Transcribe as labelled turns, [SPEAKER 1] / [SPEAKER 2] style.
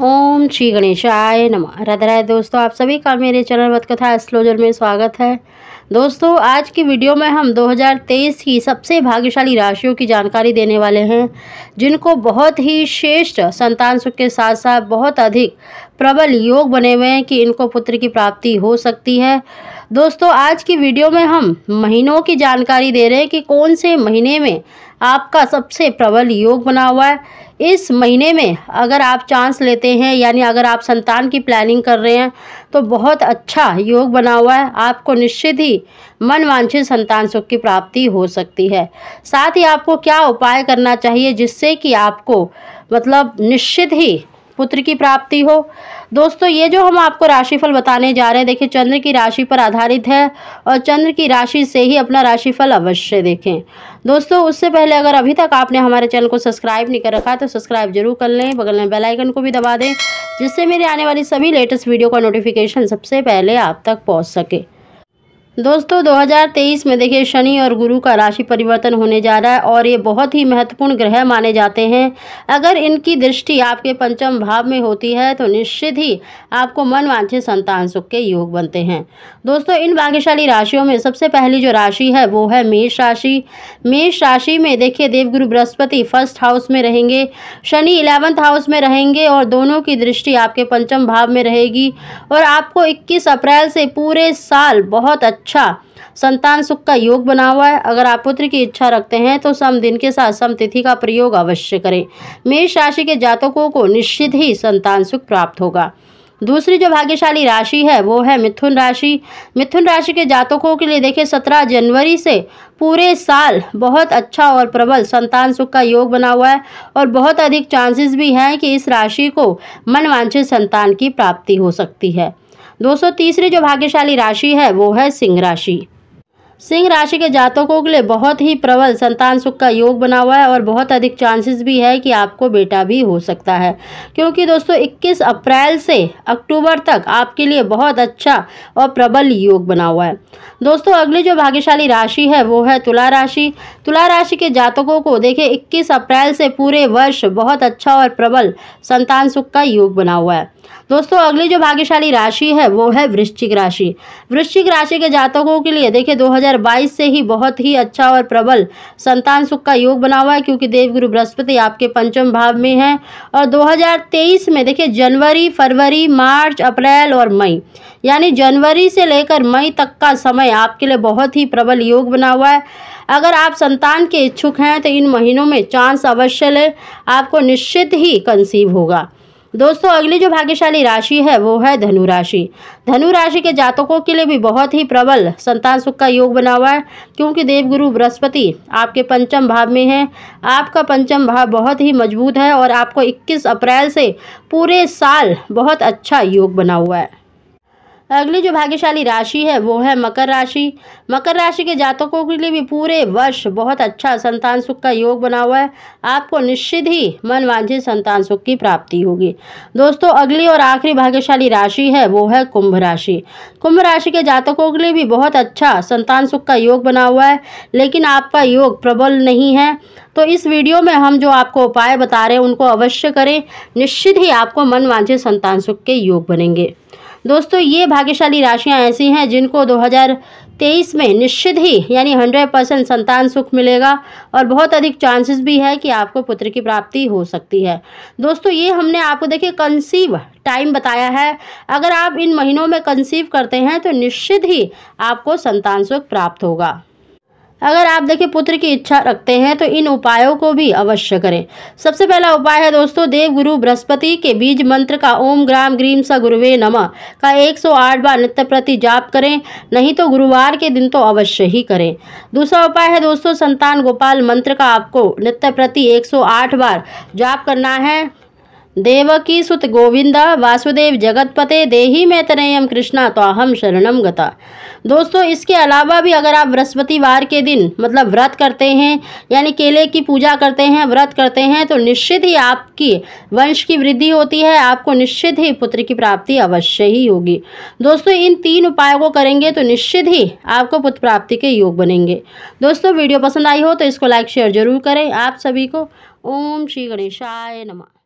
[SPEAKER 1] ओम श्री गणेशाय नमः। राधा राधे दोस्तों, आप सभी का मेरे चैनल वत कथा एस्ट्रोलॉजर में स्वागत है। दोस्तों, आज की वीडियो में हम 2023 की सबसे भाग्यशाली राशियों की जानकारी देने वाले हैं, जिनको बहुत ही श्रेष्ठ संतान सुख के साथ साथ बहुत अधिक प्रबल योग बने हुए हैं कि इनको पुत्र की प्राप्ति हो सकती है। दोस्तों, आज की वीडियो में हम महीनों की जानकारी दे रहे हैं कि कौन से महीने में आपका सबसे प्रबल योग बना हुआ है। इस महीने में अगर आप चांस लेते हैं, यानी अगर आप संतान की प्लानिंग कर रहे हैं तो बहुत अच्छा योग बना हुआ है। आपको निश्चित ही मन वांछित संतान सुख की प्राप्ति हो सकती है। साथ ही आपको क्या उपाय करना चाहिए जिससे कि आपको मतलब निश्चित ही पुत्र की प्राप्ति हो? दोस्तों, ये जो हम आपको राशिफल बताने जा रहे हैं, देखिए, चंद्र की राशि पर आधारित है और चंद्र की राशि से ही अपना राशिफल अवश्य देखें। दोस्तों, उससे पहले अगर अभी तक आपने हमारे चैनल को सब्सक्राइब नहीं कर रखा तो सब्सक्राइब ज़रूर कर लें, बगल में बेल आइकन को भी दबा दें, जिससे मेरे आने वाली सभी लेटेस्ट वीडियो का नोटिफिकेशन सबसे पहले आप तक पहुँच सके। दोस्तों 2023 में देखिए, शनि और गुरु का राशि परिवर्तन होने जा रहा है और ये बहुत ही महत्वपूर्ण ग्रह माने जाते हैं। अगर इनकी दृष्टि आपके पंचम भाव में होती है तो निश्चित ही आपको मन वांछित संतान सुख के योग बनते हैं। दोस्तों, इन भाग्यशाली राशियों में सबसे पहली जो राशि है, वो है मेष राशि। मेष राशि में देखिए, देवगुरु बृहस्पति फ़र्स्ट हाउस में रहेंगे, शनि इलेवंथ हाउस में रहेंगे और दोनों की दृष्टि आपके पंचम भाव में रहेगी। और आपको इक्कीस अप्रैल से पूरे साल बहुत अच्छा अच्छा संतान सुख का योग बना हुआ है। अगर आप पुत्र की इच्छा रखते हैं तो सम दिन के साथ सम तिथि का प्रयोग अवश्य करें। मेष राशि के जातकों को निश्चित ही संतान सुख प्राप्त होगा। दूसरी जो भाग्यशाली राशि है, वो है मिथुन राशि। मिथुन राशि के जातकों के लिए देखिए, सत्रह जनवरी से पूरे साल बहुत अच्छा और प्रबल संतान सुख का योग बना हुआ है और बहुत अधिक चांसेस भी हैं कि इस राशि को मनवांछित संतान की प्राप्ति हो सकती है। दोस्तों तीसरी जो भाग्यशाली राशि है वो है सिंह राशि। सिंह राशि के जातकों के लिए बहुत ही प्रबल संतान सुख का योग बना हुआ है और बहुत अधिक चांसेस भी है कि आपको बेटा भी हो सकता है। क्योंकि दोस्तों 21 अप्रैल से अक्टूबर तक आपके लिए बहुत अच्छा और प्रबल योग बना हुआ है। दोस्तों, अगली जो भाग्यशाली राशि है, वो है तुला राशि। तुला राशि के जातकों को देखिए, इक्कीस अप्रैल से पूरे वर्ष बहुत अच्छा और प्रबल संतान सुख का योग बना हुआ है। दोस्तों, अगली जो भाग्यशाली राशि है, वो है वृश्चिक राशि। वृश्चिक राशि के जातकों के लिए देखिए 2022 से ही बहुत ही अच्छा और प्रबल संतान सुख का योग बना हुआ है, क्योंकि देवगुरु बृहस्पति आपके पंचम भाव में है। और 2023 में देखिए, जनवरी, फरवरी, मार्च, अप्रैल और मई, यानी जनवरी से लेकर मई तक का समय आपके लिए बहुत ही प्रबल योग बना हुआ है। अगर आप संतान के इच्छुक हैं तो इन महीनों में चांस अवश्य लें, आपको निश्चित ही कंसीव होगा। दोस्तों, अगली जो भाग्यशाली राशि है, वो है धनु राशि। धनु राशि के जातकों के लिए भी बहुत ही प्रबल संतान सुख का योग बना हुआ है, क्योंकि देवगुरु बृहस्पति आपके पंचम भाव में है। आपका पंचम भाव बहुत ही मज़बूत है और आपको 21 अप्रैल से पूरे साल बहुत अच्छा योग बना हुआ है। अगली जो भाग्यशाली राशि है, वो है मकर राशि। मकर राशि के जातकों के लिए भी पूरे वर्ष बहुत अच्छा संतान सुख का योग बना हुआ है। आपको निश्चित ही मन वांछित संतान सुख की प्राप्ति होगी। दोस्तों, अगली और आखिरी भाग्यशाली राशि है, वो है कुंभ राशि। कुंभ राशि के जातकों के लिए भी बहुत अच्छा संतान सुख का योग बना हुआ है, लेकिन आपका योग प्रबल नहीं है। तो इस वीडियो में हम जो आपको उपाय बता रहे हैं, उनको अवश्य करें। निश्चित ही आपको मन वांछित संतान सुख के योग बनेंगे। दोस्तों, ये भाग्यशाली राशियाँ ऐसी हैं जिनको 2023 में निश्चित ही, यानी 100 परसेंट संतान सुख मिलेगा और बहुत अधिक चांसेस भी है कि आपको पुत्र की प्राप्ति हो सकती है। दोस्तों, ये हमने आपको देखिए कंसीव टाइम बताया है। अगर आप इन महीनों में कंसीव करते हैं तो निश्चित ही आपको संतान सुख प्राप्त होगा। अगर आप देखिए पुत्र की इच्छा रखते हैं तो इन उपायों को भी अवश्य करें। सबसे पहला उपाय है दोस्तों देव गुरु बृहस्पति के बीज मंत्र का ओम ग्राम ग्रीम स गुरुवे नम, का 108 बार नित्य प्रति जाप करें, नहीं तो गुरुवार के दिन तो अवश्य ही करें। दूसरा उपाय है दोस्तों, संतान गोपाल मंत्र का आपको नित्य प्रति 108 बार जाप करना है। देवकी सुत गोविंद, वासुदेव जगतपते, देही में तनयम कृष्णा तो अहम शरणम गता। दोस्तों, इसके अलावा भी अगर आप बृहस्पतिवार के दिन मतलब व्रत करते हैं, यानी केले की पूजा करते हैं, व्रत करते हैं तो निश्चित ही आपकी वंश की वृद्धि होती है, आपको निश्चित ही पुत्र की प्राप्ति अवश्य ही होगी। दोस्तों, इन तीन उपायों को करेंगे तो निश्चित ही आपको पुत्र प्राप्ति के योग बनेंगे। दोस्तों, वीडियो पसंद आई हो तो इसको लाइक शेयर ज़रूर करें। आप सभी को ओम श्री गणेशाय नमः।